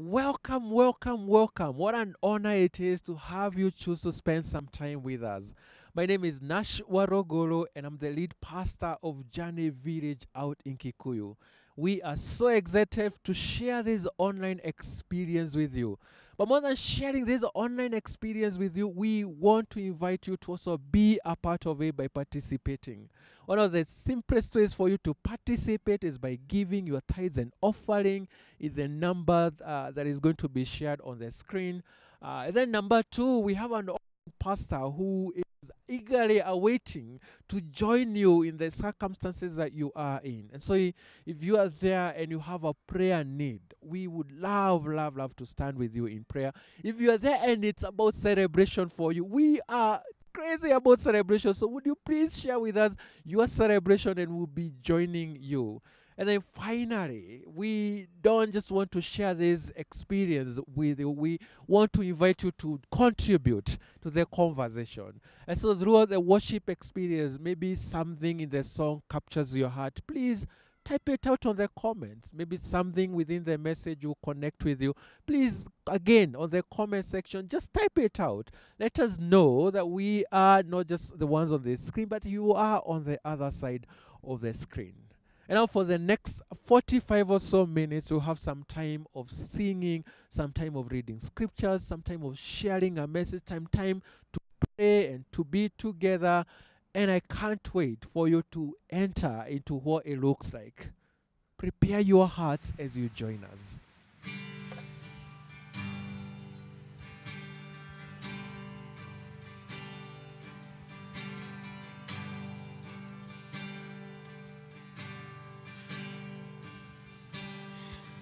Welcome, welcome, welcome. What an honor it is to have you choose to spend some time with us. My name is Nash Warogolo, and I'm the lead pastor of Journey Village out in Kikuyu. We are so excited to share this online experience with you. But more than sharing this online experience with you, we want to invite you to also be a part of it by participating. One of the simplest ways for you to participate is by giving your tithes and offering in the number uh, that is going to be shared on the screen. Uh, and then number two, we have an pastor who is eagerly awaiting to join you in the circumstances that you are in. And so, if you are there and you have a prayer need, we would love, love, love to stand with you in prayer. If you are there and it's about celebration for you, we are crazy about celebration. So, would you please share with us your celebration and we'll be joining you? And then finally, we don't just want to share this experience with you, we want to invite you to contribute to the conversation. And so, throughout the worship experience, maybe something in the song captures your heart. Please type it out on the comments. Maybe something within the message will connect with you. Please, again, on the comment section, just type it out. Let us know that we are not just the ones on the screen, but you are on the other side of the screen. And now, for the next 45 or so minutes, we'll have some time of singing, some time of reading scriptures, some time of sharing a message, time, time to pray and to be together. And I can't wait for you to enter into what it looks like. Prepare your hearts as you join us.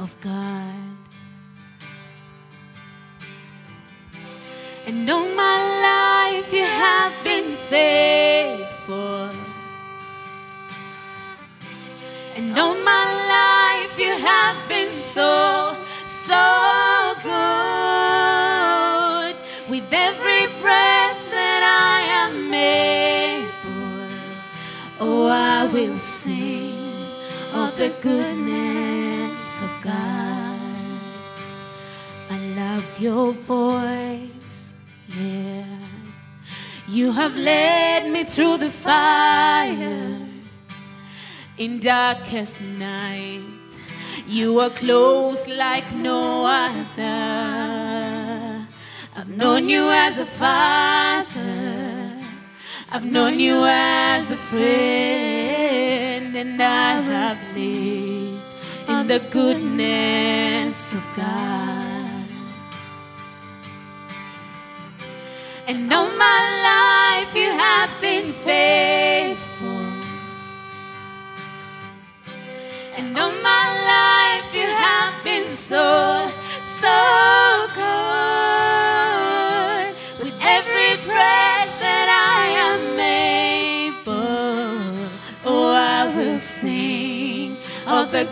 of God. And all my life you have been faithful. And all my life you have been so, so good. With every breath that I am able, oh, I will sing of the goodness God. I love your voice, yes. You have led me through the fire in darkest night. You are close like no other. I've known you as a father. I've known you as a friend, and I have seen the goodness of God. And all my life you have been faithful. And all my life you have been so, so good. With every breath that I am able, oh, I will sing of the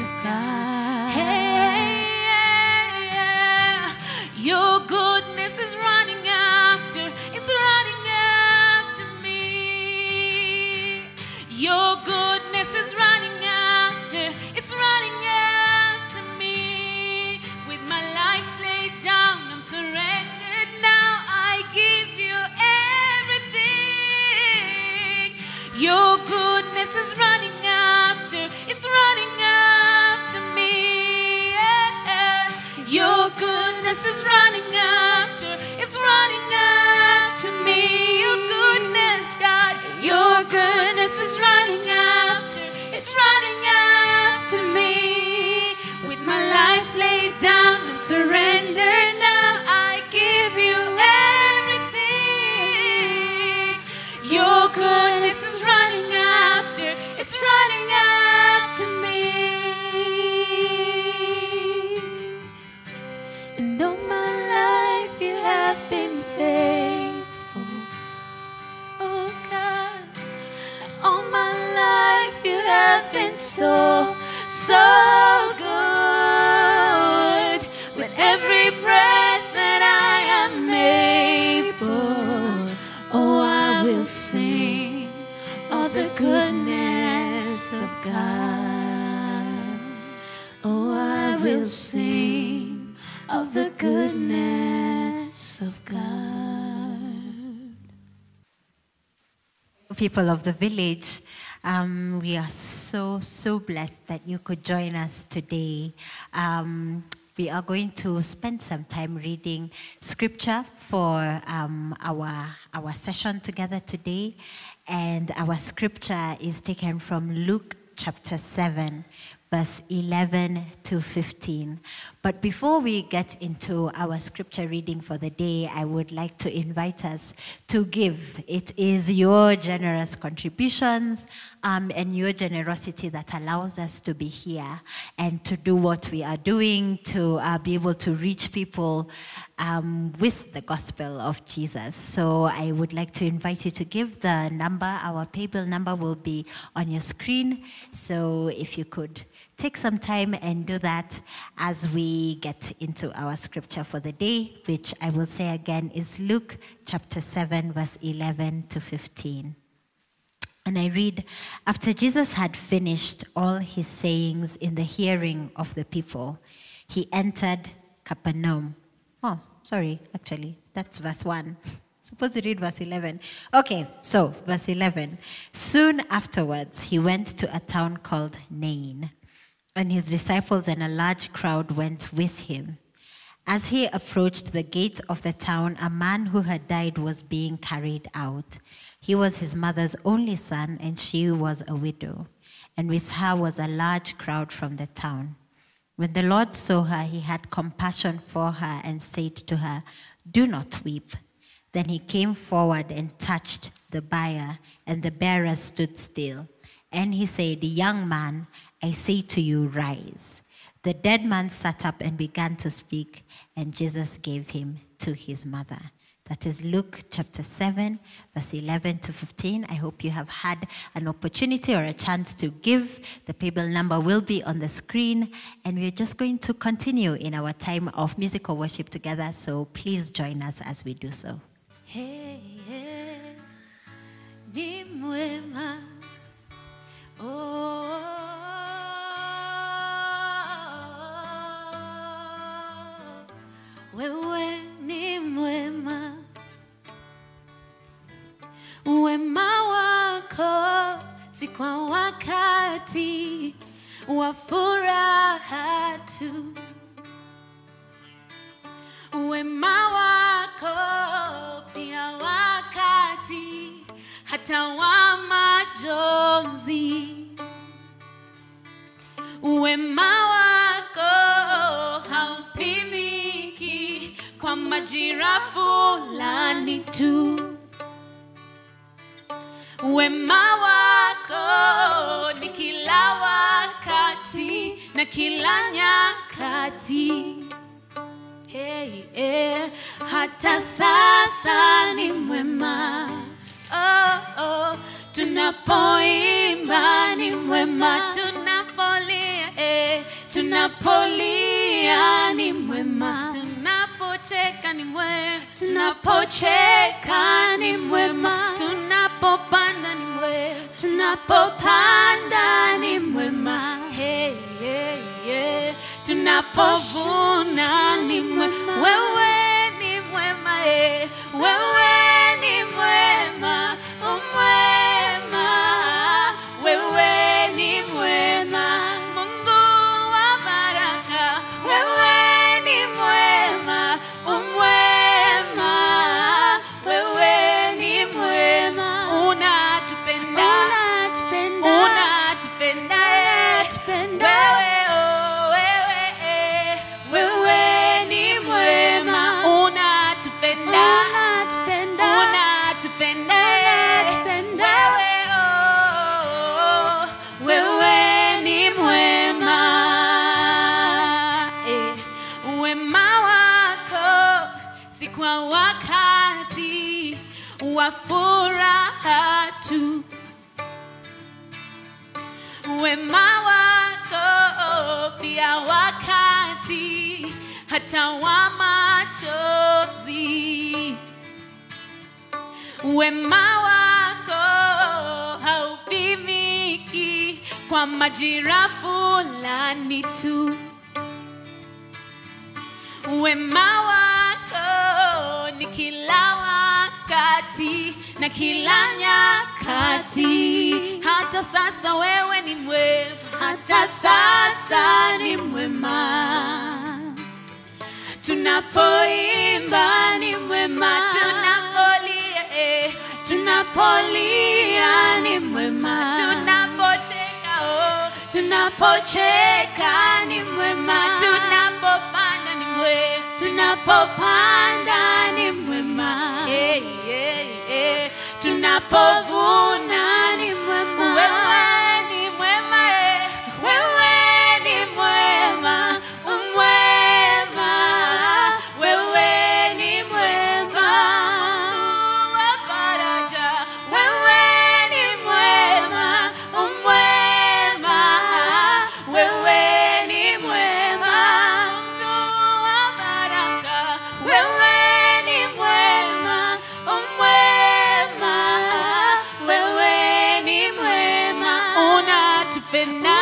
of God. Hey, yeah, yeah. Your goodness goodness is running after, it's running after people of the village. Um, we are so, so blessed that you could join us today. Um, we are going to spend some time reading scripture for um, our, our session together today. And our scripture is taken from Luke chapter 7, verse 11 to 15. But before we get into our scripture reading for the day, I would like to invite us to give. It is your generous contributions um, and your generosity that allows us to be here and to do what we are doing, to uh, be able to reach people um, with the gospel of Jesus. So I would like to invite you to give the number. Our PayBill number will be on your screen. So if you could take some time and do that as we get into our scripture for the day, which I will say again is Luke chapter 7, verse 11 to 15. And I read, after Jesus had finished all his sayings in the hearing of the people, he entered Capernaum. Oh, sorry, actually, that's verse 1. Supposed to read verse 11. Okay, so verse 11. Soon afterwards, he went to a town called Nain and his disciples and a large crowd went with him. As he approached the gate of the town, a man who had died was being carried out. He was his mother's only son, and she was a widow. And with her was a large crowd from the town. When the Lord saw her, he had compassion for her and said to her, Do not weep. Then he came forward and touched the bier, and the bearer stood still. And he said, Young man, I say to you, rise. The dead man sat up and began to speak, and Jesus gave him to his mother. That is Luke chapter 7, verse 11 to 15. I hope you have had an opportunity or a chance to give. The PayBill number will be on the screen, and we're just going to continue in our time of musical worship together. So please join us as we do so. Hey, hey, ni mwema. Oh, wewe ni mwema, wema wako si kwa wakati wa furaha tu wema wako pia wakati hata wa majonzi. Wema wako majira fulani tu. Wema wako ni kila wakati na kila nyakati. Hey, hey, hata sasa ni mwema. Oh, oh, tunapoimba ni mwema, tunapolia, eh, tunapolia ni mwema, tunapocheka ni mwema, tunapocheka ni mwema, tunapopanda ni mwema, tunapopanda ni mwema. Hey, hey, hey. Tunapovuna ni mwema, wewe ni mwema, eh. wewe ni mwema, umwema, wema wako si kwa wakati wa furaha tu wema wako pia wakati hata wa machozi. Wema wako haupimiki kwa majira fulani tu wema wako ni kila wakati na kila nyakati, hata sasa wewe ni mwema, hata sasa ni mwema. Tunapoimba ni mwema, tunapolia eh, tunapolia ni mwema, tunapocheka oh, tunapocheka ni mwema, tunapopa kamwe tunapopanda ni mwema. Yeah, yeah, yeah. tunapovuna ni mwema. Wewe Now.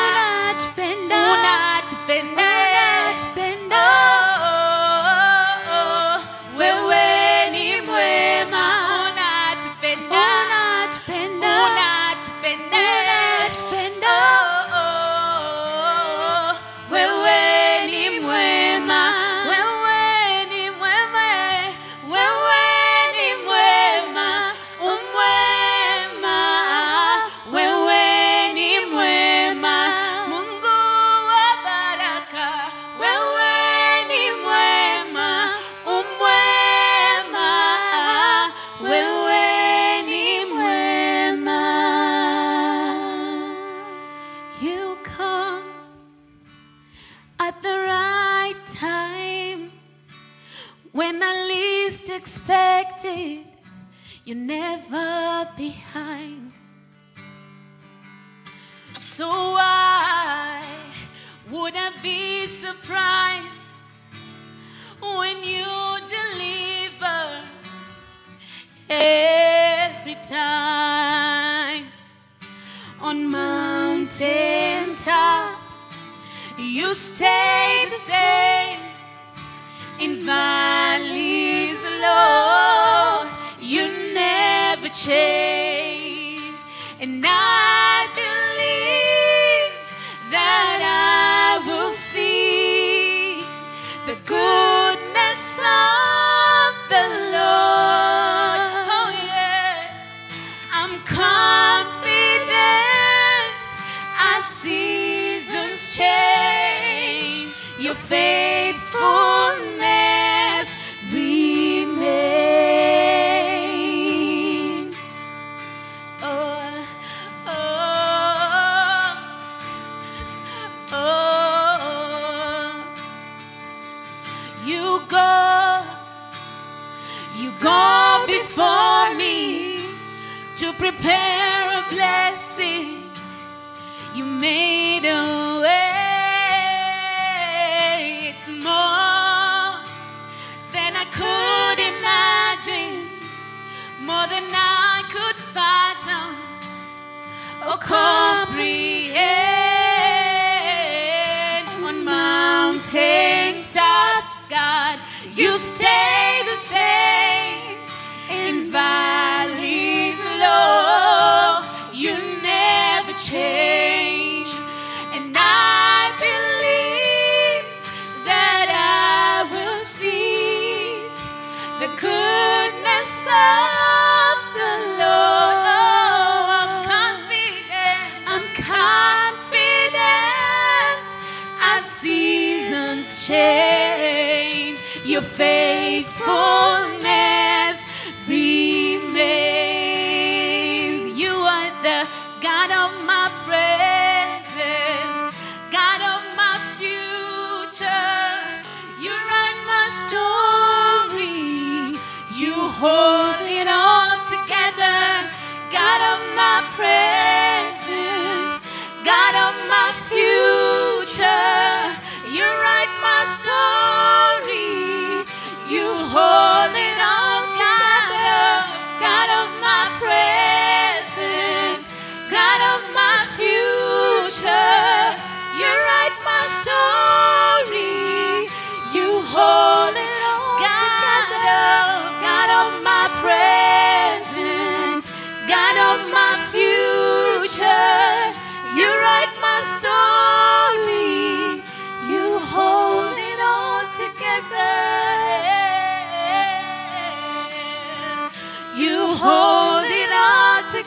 prayer.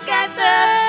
together.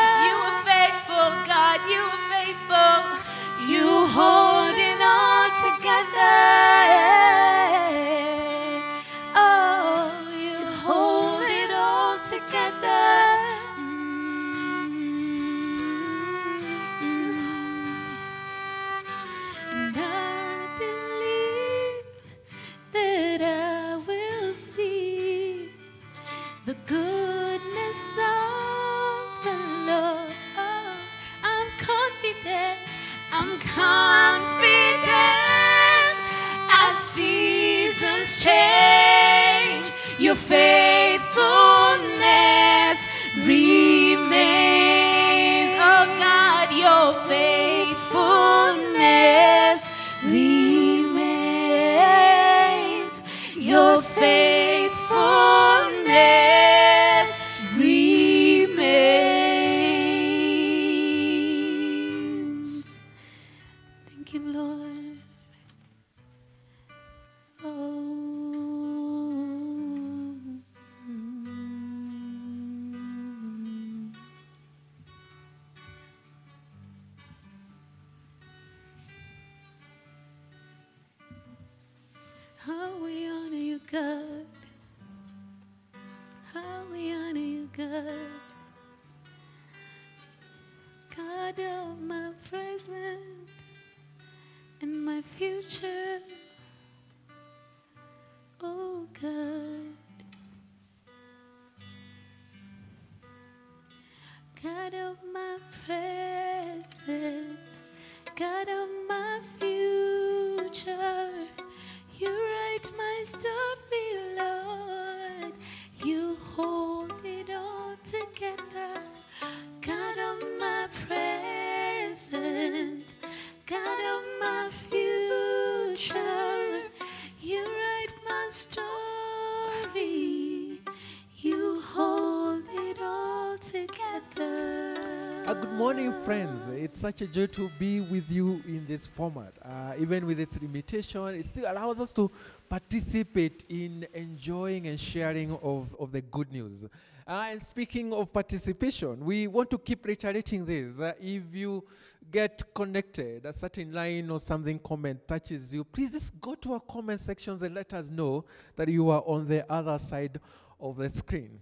Such a joy to be with you in this format. Uh, even with its limitation, it still allows us to participate in enjoying and sharing of, of the good news. Uh, and speaking of participation, we want to keep reiterating this. Uh, if you get connected, a certain line or something comment touches you, please just go to our comment sections and let us know that you are on the other side of the screen.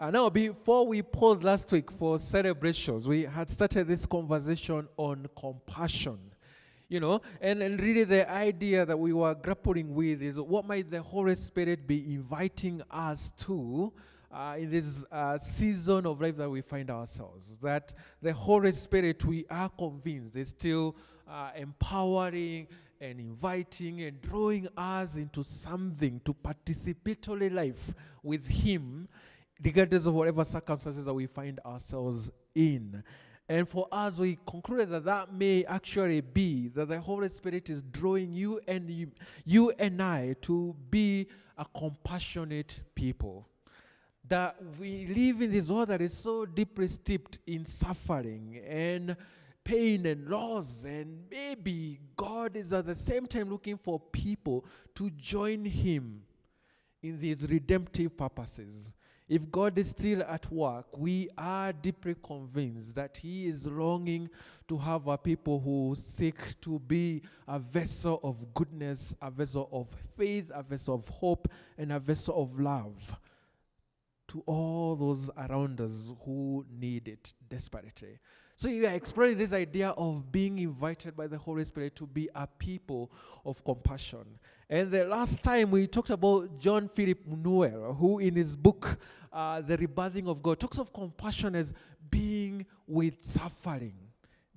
Uh, now, before we paused last week for celebrations, we had started this conversation on compassion. You know, and, and really the idea that we were grappling with is what might the Holy Spirit be inviting us to uh, in this uh, season of life that we find ourselves? That the Holy Spirit, we are convinced, is still uh, empowering and inviting and drawing us into something to participatory life with Him regardless of whatever circumstances that we find ourselves in. And for us, we concluded that that may actually be that the Holy Spirit is drawing you and you, you and I to be a compassionate people. That we live in this world that is so deeply steeped in suffering and pain and loss, and maybe God is at the same time looking for people to join Him in these redemptive purposes. If God is still at work, we are deeply convinced that He is longing to have a people who seek to be a vessel of goodness, a vessel of faith, a vessel of hope, and a vessel of love to all those around us who need it desperately. So you are exploring this idea of being invited by the Holy Spirit to be a people of compassion. And the last time we talked about John Philip Newell, who in his book, uh, The Rebirthing of God, talks of compassion as being with suffering.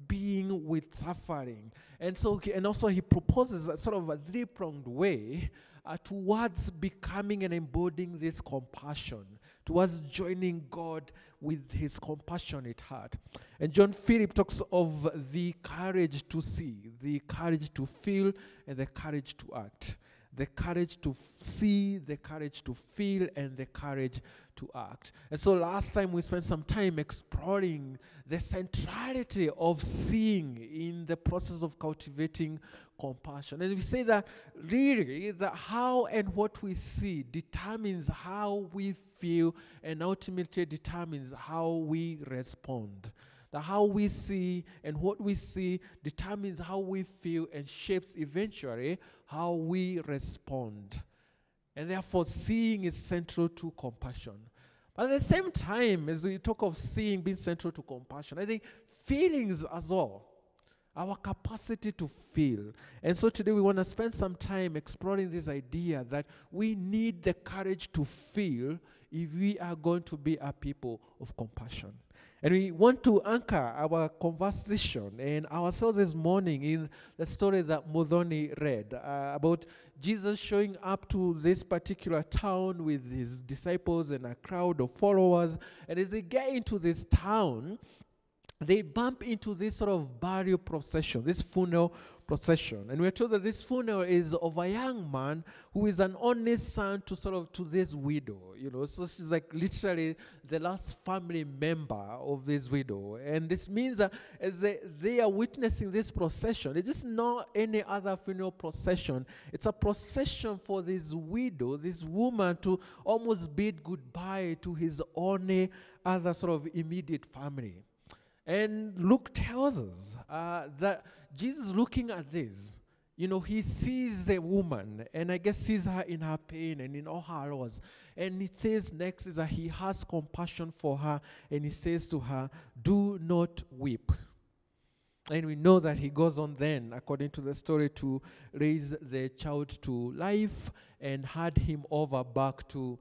Being with suffering. And so, and also he proposes a sort of a three pronged way uh, towards becoming and embodying this compassion, towards joining God with his compassionate heart. And John Philip talks of the courage to see, the courage to feel, and the courage to act. The courage to see, the courage to feel, and the courage to act. And so last time we spent some time exploring the centrality of seeing in the process of cultivating compassion. And we say that really that how and what we see determines how we feel and ultimately determines how we respond. That how we see and what we see determines how we feel and shapes eventually how we respond. And therefore, seeing is central to compassion. But at the same time, as we talk of seeing being central to compassion, I think feelings as well, our capacity to feel. And so today we want to spend some time exploring this idea that we need the courage to feel if we are going to be a people of compassion. And we want to anchor our conversation and ourselves this morning in the story that Muthoni read uh, about Jesus showing up to this particular town with his disciples and a crowd of followers. And as they get into this town, they bump into this sort of burial procession, this funeral procession. And we're told that this funeral is of a young man who is an only son to sort of to this widow, you know. So she's like literally the last family member of this widow. And this means that as they, they are witnessing this procession, it is not any other funeral procession. It's a procession for this widow, this woman, to almost bid goodbye to his only other sort of immediate family. And Luke tells us uh, that Jesus, looking at this, you know, he sees the woman and I guess sees her in her pain and in all her loss. And it says next is that he has compassion for her and he says to her, Do not weep. And we know that he goes on then, according to the story, to raise the child to life and hand him over back to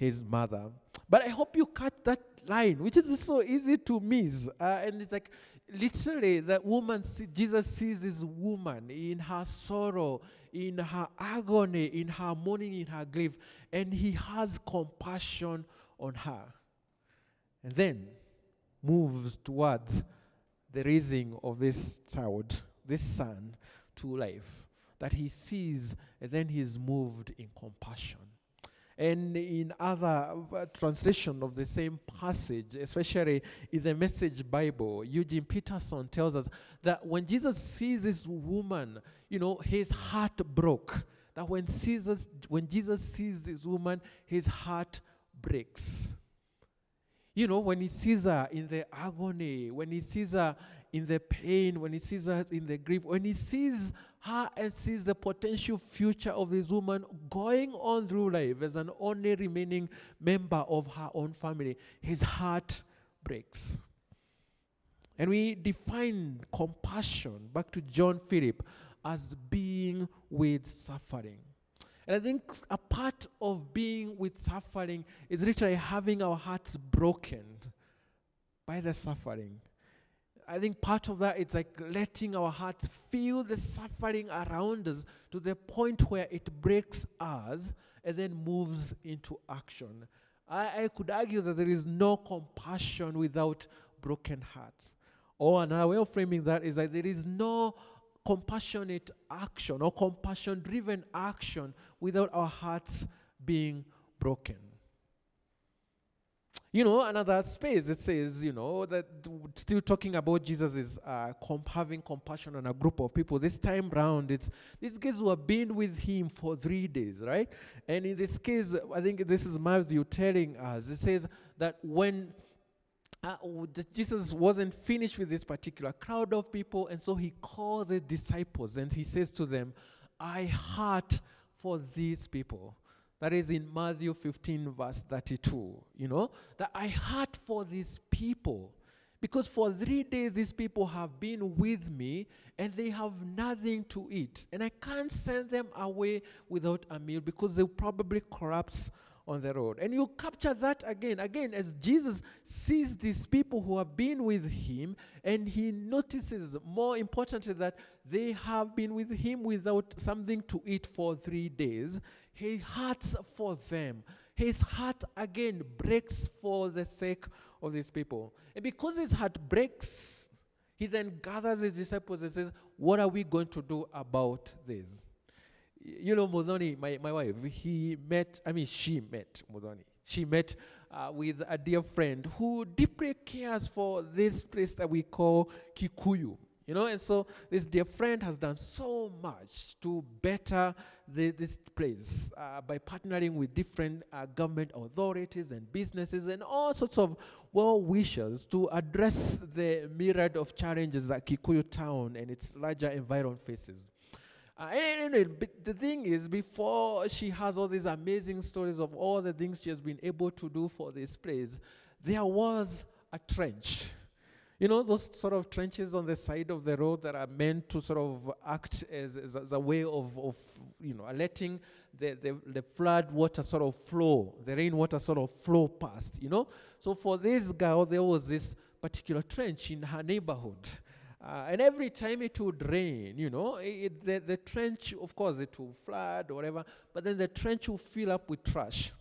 his mother. But I hope you cut that line, which is so easy to miss. Uh, and it's like literally that woman, Jesus sees this woman in her sorrow, in her agony, in her mourning, in her grief, and he has compassion on her. And then moves towards the raising of this child, this son, to life. That he sees, and then he is moved in compassion. And in other uh, translation of the same passage, especially in the Message Bible, Eugene Peterson tells us that when Jesus sees this woman, you know, his heart broke. That when Jesus, when Jesus sees this woman, his heart breaks. You know, when he sees her in the agony, when he sees her in the pain, when he sees her in the grief, when he sees her and sees the potential future of this woman going on through life as an only remaining member of her own family, his heart breaks. And we define compassion back to John Philip as being with suffering. And I think a part of being with suffering is literally having our hearts broken by the suffering. I think part of that is like letting our hearts feel the suffering around us to the point where it breaks us and then moves into action. I, I could argue that there is no compassion without broken hearts. Oh, or another way of framing that is that there is no compassionate action or compassion driven action without our hearts being broken. You know, another space it says, you know, that still talking about Jesus is uh, comp- having compassion on a group of people. This time round, it's these guys who have been with him for three days, right? And in this case, I think this is Matthew telling us. It says that when uh, Jesus wasn't finished with this particular crowd of people, and so he calls the disciples and he says to them, I heart for these people. That is in Matthew 15, verse 32. You know, that I heart for these people. Because for three days, these people have been with me and they have nothing to eat. And I can't send them away without a meal because they'll probably collapse on the road. And you capture that again, again, as Jesus sees these people who have been with him, and he notices, more importantly, that they have been with him without something to eat for three days. He hearts for them. His heart again breaks for the sake of these people. And because his heart breaks, he then gathers his disciples and says, What are we going to do about this? you know, Muthoni, my, my wife, he met, I mean, she met Muthoni. She met uh, with a dear friend who deeply cares for this place that we call Kikuyu. You know, and so this dear friend has done so much to better the, this place uh, by partnering with different uh, government authorities and businesses and all sorts of well wishers to address the myriad of challenges that Kikuyu town and its larger environment faces. Uh, anyway, the thing is, before she has all these amazing stories of all the things she has been able to do for this place, there was a trench. You know, those sort of trenches on the side of the road that are meant to sort of act as, as, as a way of, of, you know, letting the, the, the flood water sort of flow, the rainwater sort of flow past, you know? So for this girl, there was this particular trench in her neighborhood. Uh, and every time it would rain, you know, it, the, the trench, of course, it will flood or whatever, but then the trench will fill up with trash.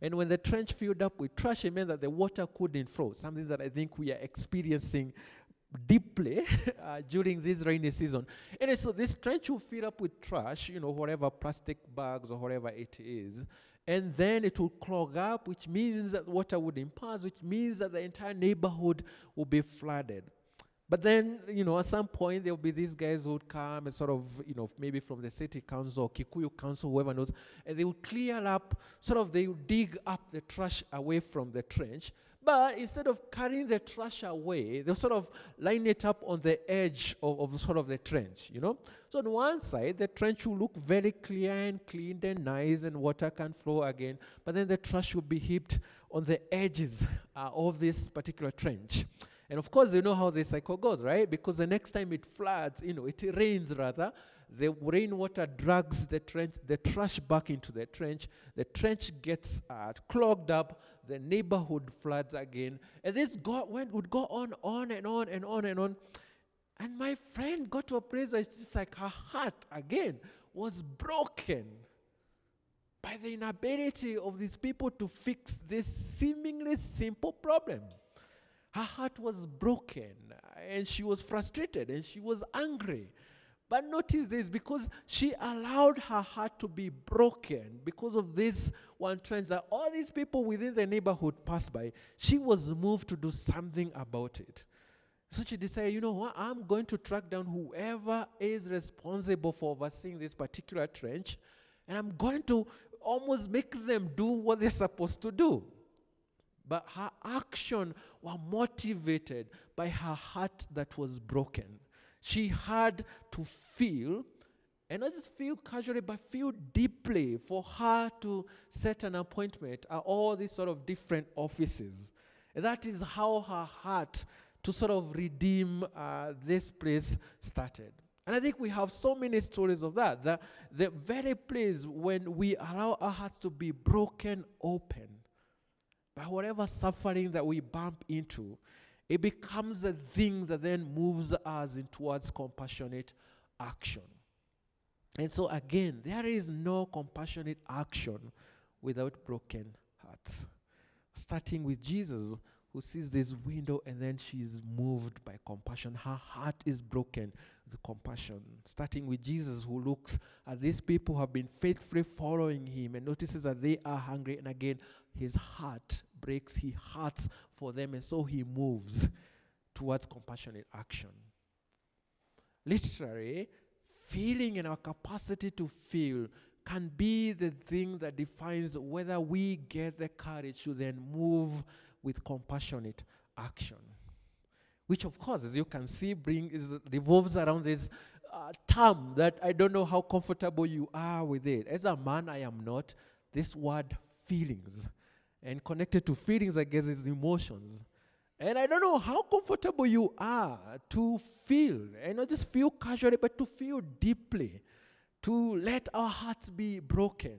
And when the trench filled up with trash, it meant that the water couldn't flow, something that I think we are experiencing deeply uh, during this rainy season. And so this trench will fill up with trash, you know, whatever plastic bags or whatever it is. And then it will clog up, which means that water would impasse, which means that the entire neighborhood will be flooded. But then, you know, at some point there will be these guys who would come and sort of, you know, maybe from the city council or Kikuyu council, whoever knows, and they would clear up, sort of, they would dig up the trash away from the trench. But instead of carrying the trash away, they'll sort of line it up on the edge of, of sort of the trench, you know? So on one side, the trench will look very clear and clean and nice, and water can flow again. But then the trash will be heaped on the edges uh, of this particular trench. And of course, you know how the cycle goes, right? Because the next time it floods, you know, it rains rather, the rainwater drags the trench, the trash back into the trench. The trench gets uh, clogged up. The neighborhood floods again, and this go, went, would go on, on and on and on and on. And my friend got to a place where it's like her heart again was broken by the inability of these people to fix this seemingly simple problem. Her heart was broken and she was frustrated and she was angry. But notice this because she allowed her heart to be broken because of this one trend that all these people within the neighborhood passed by, she was moved to do something about it. So she decided, you know what, I'm going to track down whoever is responsible for overseeing this particular trench, and I'm going to almost make them do what they're supposed to do. But her action were motivated by her heart that was broken. She had to feel, and not just feel casually, but feel deeply for her to set an appointment at all these sort of different offices. And that is how her heart to sort of redeem uh, this place started. And I think we have so many stories of that. The, the very place when we allow our hearts to be broken open by whatever suffering that we bump into, it becomes a thing that then moves us in towards compassionate action. And so, again, there is no compassionate action without broken hearts. Starting with Jesus, who sees this window and then she is moved by compassion. Her heart is broken with compassion. Starting with Jesus, who looks at these people who have been faithfully following him and notices that they are hungry. And again, his heart breaks, he hearts for them, and so he moves towards compassionate action. Literally, feeling and our capacity to feel can be the thing that defines whether we get the courage to then move with compassionate action. Which, of course, as you can see, bring is, revolves around this uh, term that I don't know how comfortable you are with it. As a man, I am not. This word feelings. And connected to feelings, I guess, is emotions. And I don't know how comfortable you are to feel, and not just feel casually, but to feel deeply, to let our hearts be broken.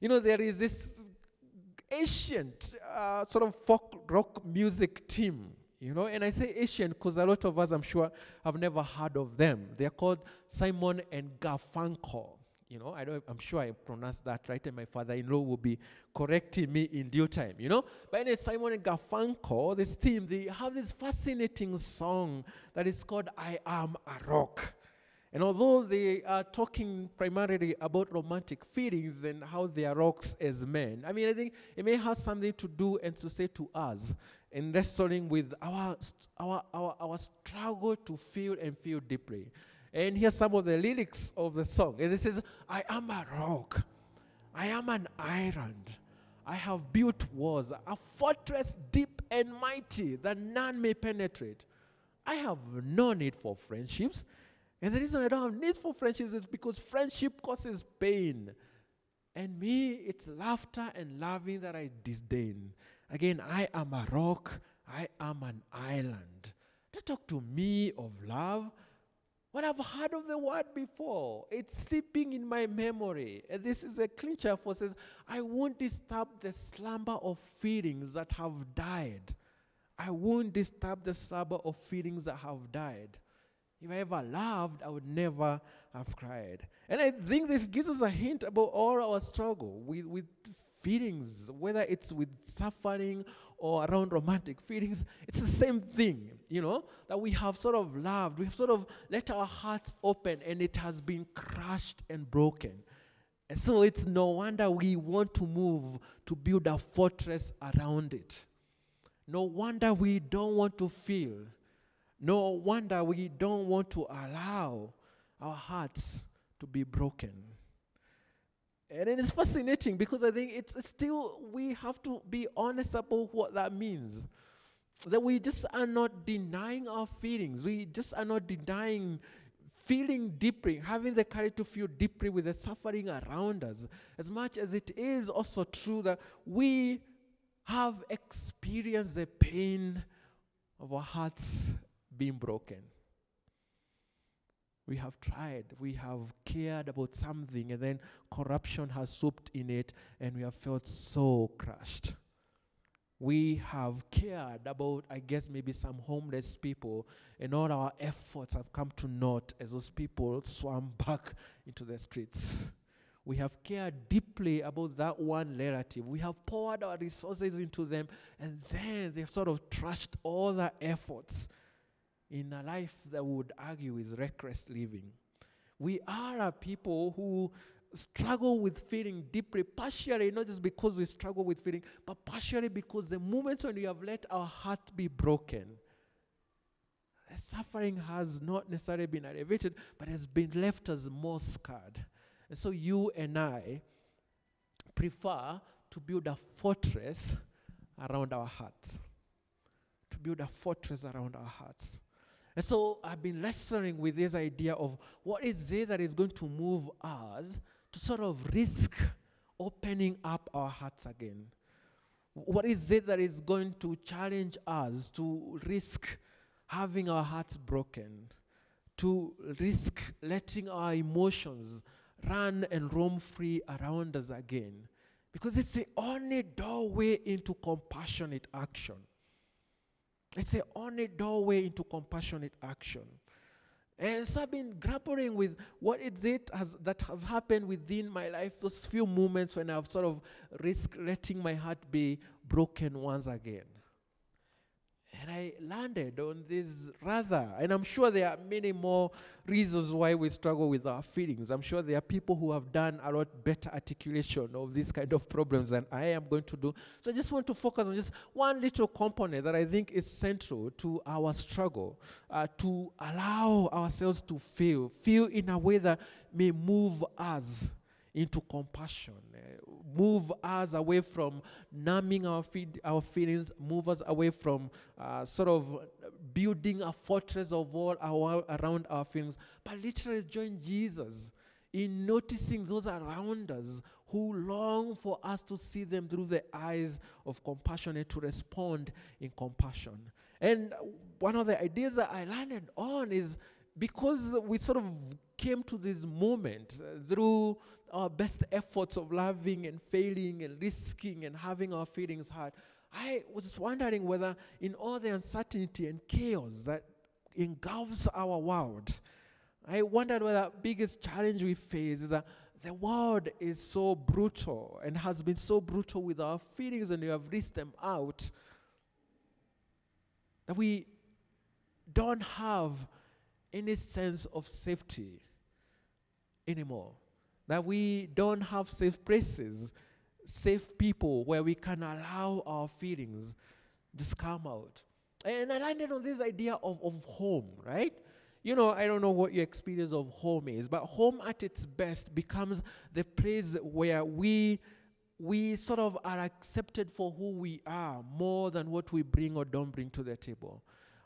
You know, there is this ancient uh, sort of folk rock music team, you know, and I say ancient because a lot of us, I'm sure, have never heard of them. They're called Simon and Garfunkel. You know, I don't, I'm sure I pronounced that right, and my father-in-law will be correcting me in due time. You know, but anyway, Simon and Garfunkel, this team, they have this fascinating song that is called "I Am a Rock." And although they are talking primarily about romantic feelings and how they are rocks as men, I mean, I think it may have something to do and to say to us in wrestling with our, our, our, our struggle to feel and feel deeply. And here's some of the lyrics of the song. And it says, I am a rock. I am an island. I have built walls, a fortress deep and mighty that none may penetrate. I have no need for friendships. And the reason I don't have need for friendships is because friendship causes pain. And me, it's laughter and loving that I disdain. Again, I am a rock. I am an island. Don't talk to me of love. When I've heard of the word before, it's sleeping in my memory. And this is a clincher for says, I won't disturb the slumber of feelings that have died. I won't disturb the slumber of feelings that have died. If I ever loved, I would never have cried. And I think this gives us a hint about all our struggle with, with feelings, whether it's with suffering or around romantic feelings. It's the same thing, you know, that we have sort of loved, we've sort of let our hearts open and it has been crushed and broken. And so it's no wonder we want to move to build a fortress around it. No wonder we don't want to feel. No wonder we don't want to allow our hearts to be broken. And it is fascinating because I think it's still, we have to be honest about what that means. That we just are not denying our feelings. We just are not denying feeling deeply, having the courage to feel deeply with the suffering around us. As much as it is also true that we have experienced the pain of our hearts being broken. We have tried, we have cared about something, and then corruption has swooped in it, and we have felt so crushed. We have cared about, I guess, maybe some homeless people, and all our efforts have come to naught as those people swam back into the streets. We have cared deeply about that one relative. We have poured our resources into them, and then they've sort of trashed all the efforts in a life that would argue is reckless living. We are a people who struggle with feeling deeply, partially not just because we struggle with feeling, but partially because the moments when we have let our heart be broken, the suffering has not necessarily been elevated, but has been left as more scarred. And so you and I prefer to build a fortress around our hearts. To build a fortress around our hearts. And so I've been wrestling with this idea of what is it that is going to move us to sort of risk opening up our hearts again? What is it that is going to challenge us to risk having our hearts broken? To risk letting our emotions run and roam free around us again? Because it's the only doorway into compassionate action. It's the only doorway into compassionate action. And so I've been grappling with what is it has, that has happened within my life, those few moments when I've sort of risked letting my heart be broken once again. And I landed on this rather, and I'm sure there are many more reasons why we struggle with our feelings. I'm sure there are people who have done a lot better articulation of these kind of problems than I am going to do. So I just want to focus on just one little component that I think is central to our struggle uh, to allow ourselves to feel, feel in a way that may move us into compassion, uh, move us away from numbing our, feed, our feelings, move us away from uh, sort of building a fortress of all our, around our feelings, but literally join Jesus in noticing those around us who long for us to see them through the eyes of compassion and to respond in compassion. And one of the ideas that I landed on is because we sort of came to this moment uh, through our best efforts of loving and failing and risking and having our feelings hurt, I was wondering whether, in all the uncertainty and chaos that engulfs our world, I wondered whether the biggest challenge we face is that the world is so brutal and has been so brutal with our feelings, and we have risked them out that we don't have any sense of safety anymore that we don't have safe places, safe people where we can allow our feelings just come out. And I landed on this idea of, of home, right? You know, I don't know what your experience of home is, but home at its best becomes the place where we we sort of are accepted for who we are more than what we bring or don't bring to the table.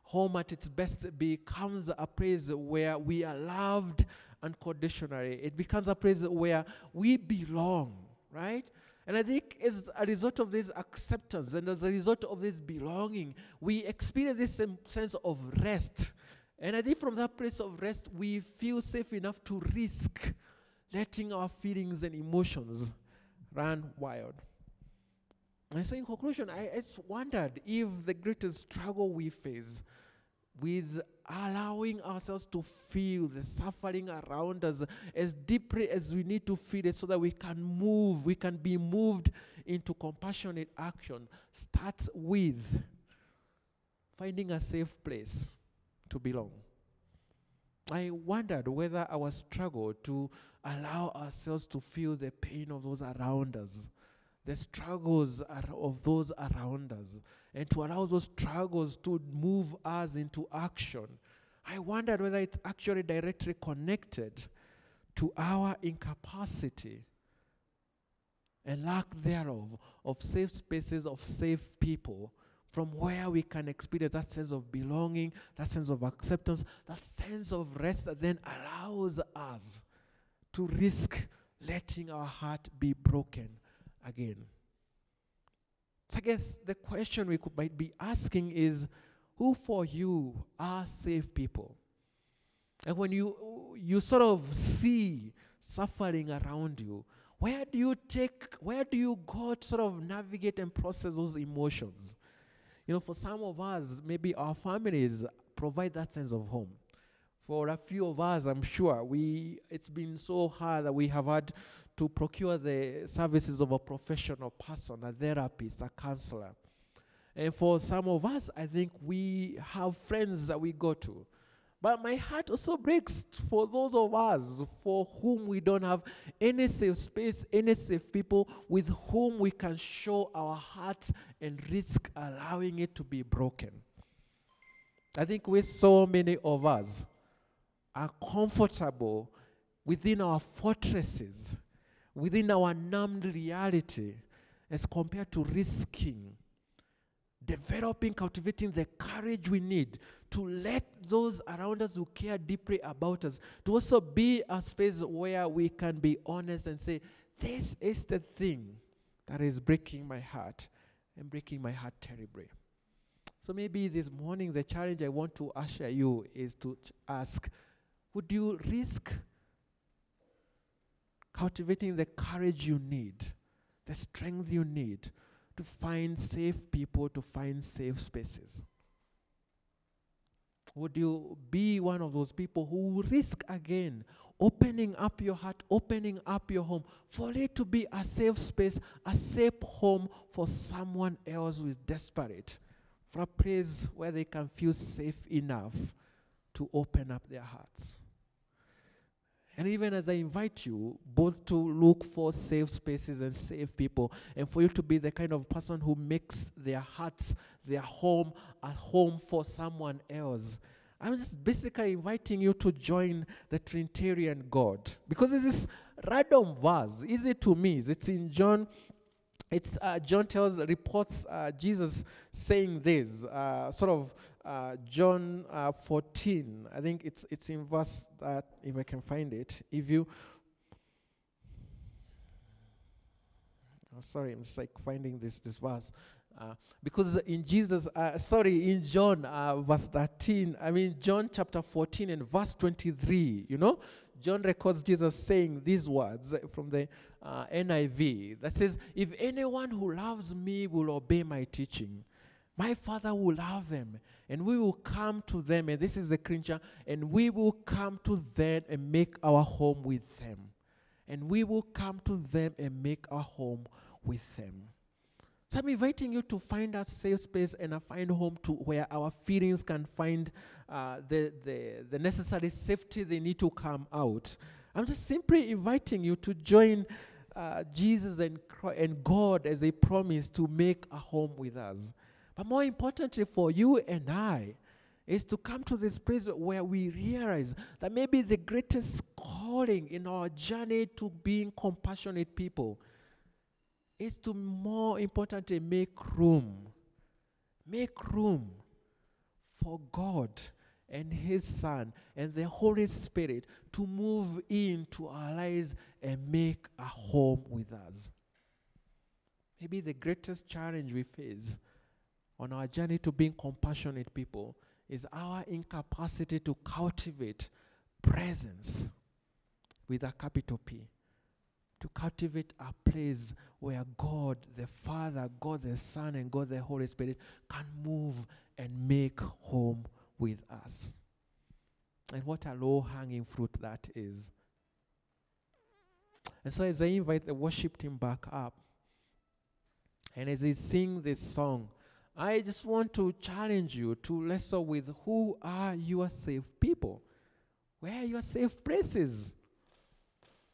Home at its best becomes a place where we are loved unconditionally. It becomes a place where we belong, right? And I think as a result of this acceptance and as a result of this belonging, we experience this sense of rest. And I think from that place of rest, we feel safe enough to risk letting our feelings and emotions run wild. And so, in conclusion, I I just wondered if the greatest struggle we face with allowing ourselves to feel the suffering around us as deeply as we need to feel it so that we can move, we can be moved into compassionate action, starts with finding a safe place to belong. I wondered whether our struggle to allow ourselves to feel the pain of those around us, the struggles of those around us, and to allow those struggles to move us into action. I wondered whether it's actually directly connected to our incapacity and lack thereof of safe spaces, of safe people, from where we can experience that sense of belonging, that sense of acceptance, that sense of rest that then allows us to risk letting our heart be broken again. So I guess the question we could might be asking is who for you are safe people? And when you you sort of see suffering around you, where do you take where do you go to sort of navigate and process those emotions? You know, for some of us, maybe our families provide that sense of home. For a few of us, I'm sure we it's been so hard that we have had to procure the services of a professional person, a therapist, a counselor. And for some of us, I think we have friends that we go to. But my heart also breaks for those of us for whom we don't have any safe space, any safe people with whom we can show our hearts and risk allowing it to be broken. I think with so many of us are comfortable within our fortresses, within our numbed reality, as compared to risking developing, cultivating the courage we need to let those around us who care deeply about us to also be a space where we can be honest and say, This is the thing that is breaking my heart and breaking my heart terribly. So maybe this morning, the challenge I want to usher you is to ch- ask Would you risk cultivating the courage you need, the strength you need? to find safe people, to find safe spaces? Would you be one of those people who risk again opening up your heart, opening up your home for it to be a safe space, a safe home for someone else who is desperate, for a place where they can feel safe enough to open up their hearts? And even as I invite you both to look for safe spaces and safe people, and for you to be the kind of person who makes their hearts, their home, a home for someone else. I'm just basically inviting you to join the Trinitarian God. Because this is random verse, easy to me. It's in John it's uh, John tells reports uh, Jesus saying this, uh, sort of uh, John uh, 14. I think it's it's in verse that if I can find it. If you, oh, sorry, I'm just like finding this this verse. Uh, because in Jesus, sorry, in John verse 13, I mean, John chapter 14 and verse 23, you know, John records Jesus saying these words from the uh, NIV that says, If anyone who loves me will obey my teaching, my Father will love them, and we will come to them. And this is the creature, and we will come to them and make our home with them. And we will come to them and make our home with them. So I'm inviting you to find a safe space and a find home to where our feelings can find uh, the, the, the necessary safety they need to come out. I'm just simply inviting you to join uh, Jesus and, and God as they promise to make a home with us. But more importantly for you and I, is to come to this place where we realize that maybe the greatest calling in our journey to being compassionate people is to more importantly make room. Make room for God and His Son and the Holy Spirit to move into our lives and make a home with us. Maybe the greatest challenge we face on our journey to being compassionate people is our incapacity to cultivate presence with a capital P to cultivate a place where God the Father, God the Son, and God the Holy Spirit can move and make home with us. And what a low hanging fruit that is. And so, as I invite the worship team back up, and as they sing this song, I just want to challenge you to wrestle with who are your safe people? Where are your safe places?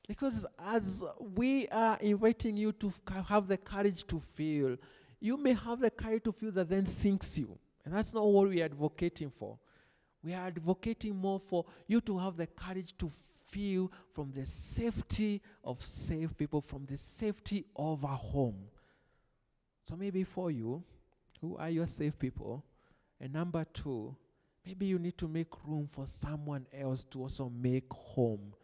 Because as we are inviting you to have the courage to feel, you may have the courage to feel that then sinks you. And that's not what we are advocating for. We are advocating more for you to have the courage to feel from the safety of safe people, from the safety of a home. So maybe for you, who are your safe people? And number two, maybe you need to make room for someone else to also make home.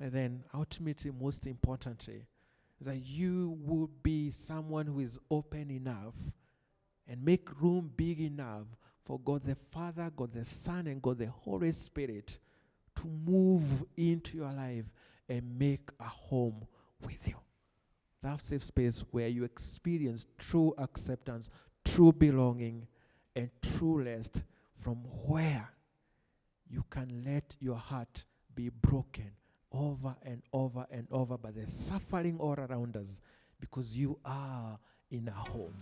And then ultimately, most importantly, that you will be someone who is open enough and make room big enough for God the Father, God the Son, and God the Holy Spirit to move into your life and make a home with you. That safe space where you experience true acceptance, true belonging, and true rest from where you can let your heart be broken over and over and over by the suffering all around us because you are in a home.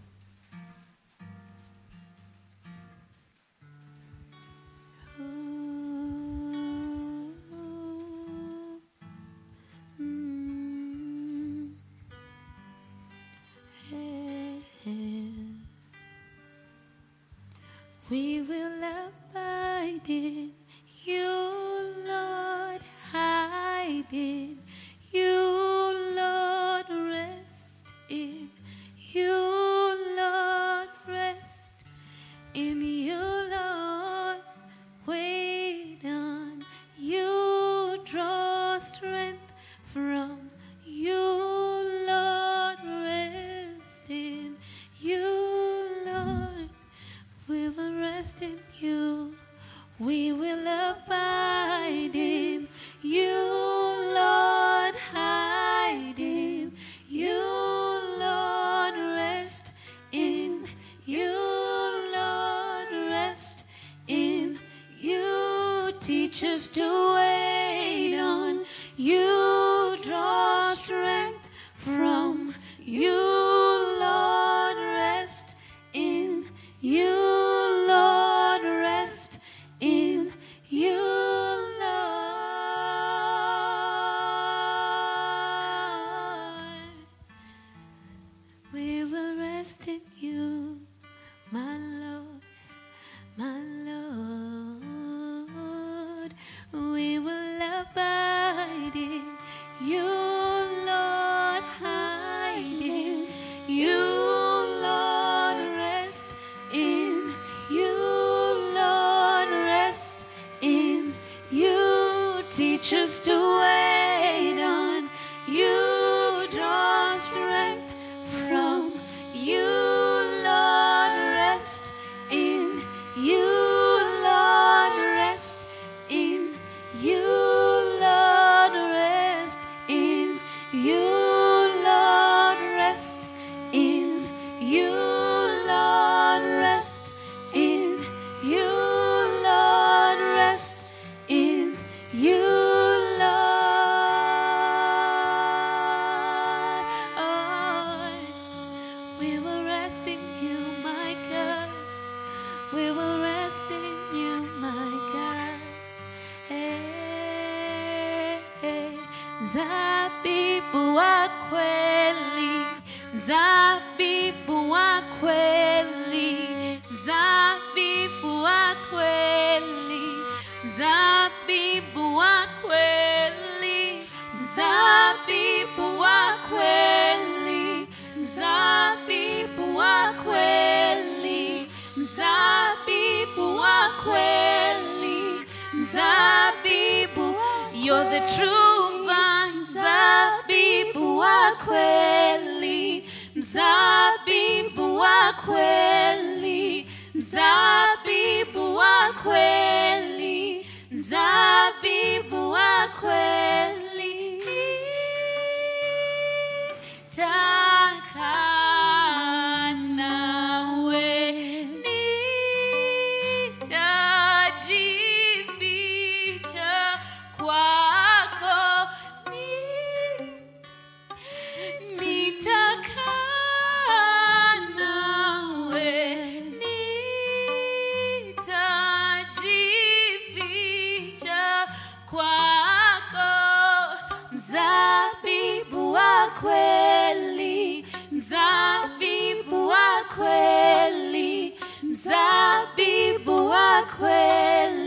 walkway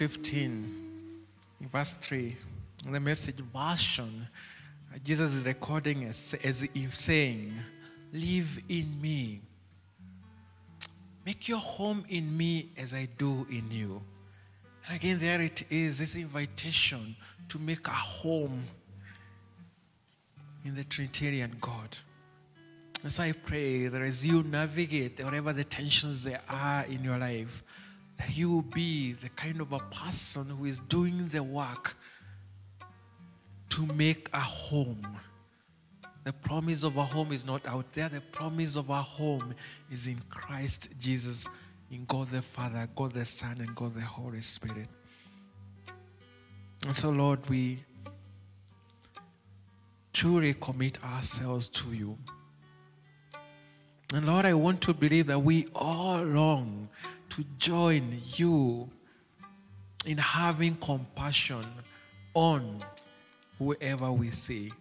15, in verse 3, in the message version, Jesus is recording as, as if saying, Live in me. Make your home in me as I do in you. And again, there it is this invitation to make a home in the Trinitarian God. As I pray that as you navigate whatever the tensions there are in your life, that you will be the kind of a person who is doing the work to make a home. The promise of a home is not out there. The promise of a home is in Christ Jesus, in God the Father, God the Son, and God the Holy Spirit. And so, Lord, we truly commit ourselves to you. And Lord, I want to believe that we all long to join you in having compassion on whoever we see,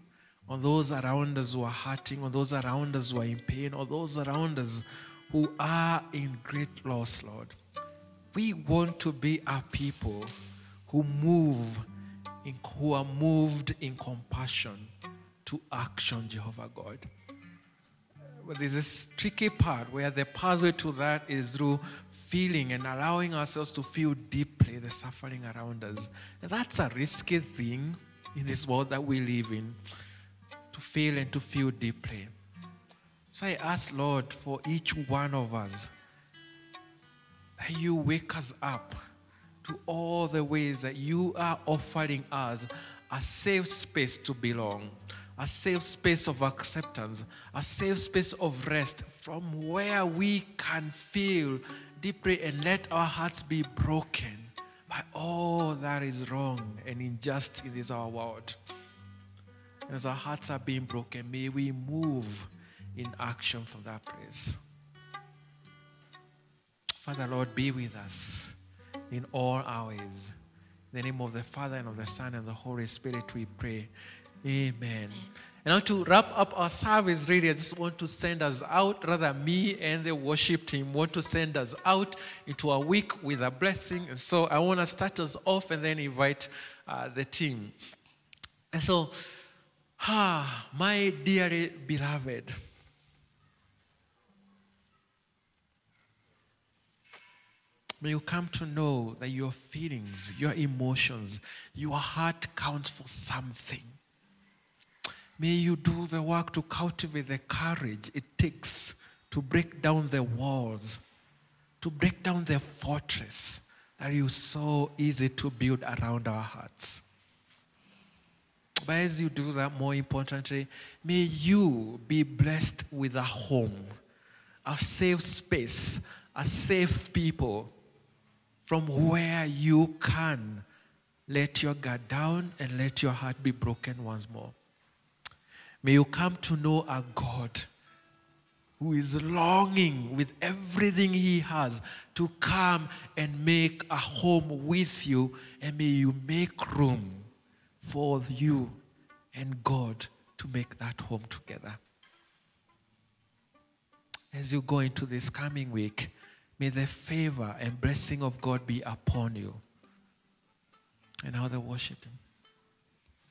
on those around us who are hurting, on those around us who are in pain, on those around us who are in great loss, Lord. We want to be a people who move, in, who are moved in compassion to action, Jehovah God. But there's this tricky part where the pathway to that is through feeling and allowing ourselves to feel deeply the suffering around us. And that's a risky thing in this world that we live in, to feel and to feel deeply. So I ask, Lord, for each one of us, that you wake us up to all the ways that you are offering us a safe space to belong, a safe space of acceptance, a safe space of rest from where we can feel deeply and let our hearts be broken by all that is wrong and unjust in this our world. And as our hearts are being broken, may we move in action from that place. Father, Lord, be with us in all our ways. In the name of the Father and of the Son and the Holy Spirit, we pray. Amen. And now to wrap up our service, really, I just want to send us out, rather me and the worship team want to send us out into a week with a blessing. And so I want to start us off and then invite uh, the team. And so, ah, my dearly beloved, May you come to know that your feelings, your emotions, your heart counts for something. May you do the work to cultivate the courage it takes to break down the walls, to break down the fortress that is so easy to build around our hearts. But as you do that, more importantly, may you be blessed with a home, a safe space, a safe people from where you can let your guard down and let your heart be broken once more. May you come to know a God who is longing with everything he has to come and make a home with you, and may you make room for you and God to make that home together. As you go into this coming week, May the favor and blessing of God be upon you. And how they worship Him.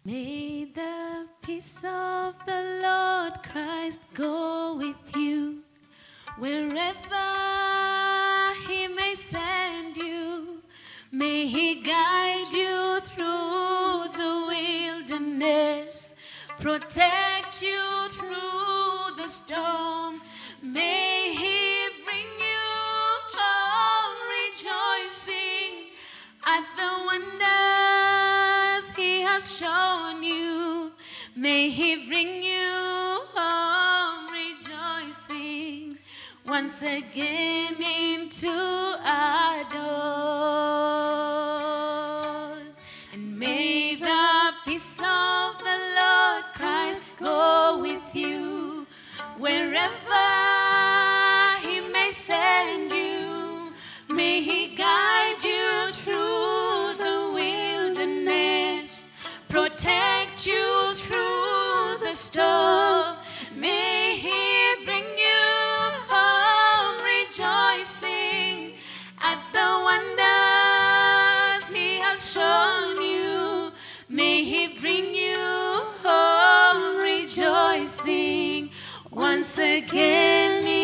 May the peace of the Lord Christ go with you wherever He may send you. May He guide you through the wilderness, protect you through the storm. May He bring you home rejoicing at the wonders He has shown you. May He bring you home rejoicing once again into our doors. And may the peace of the Lord Christ go with you wherever May he bring you home rejoicing at the wonders he has shown you. May he bring you home rejoicing once again.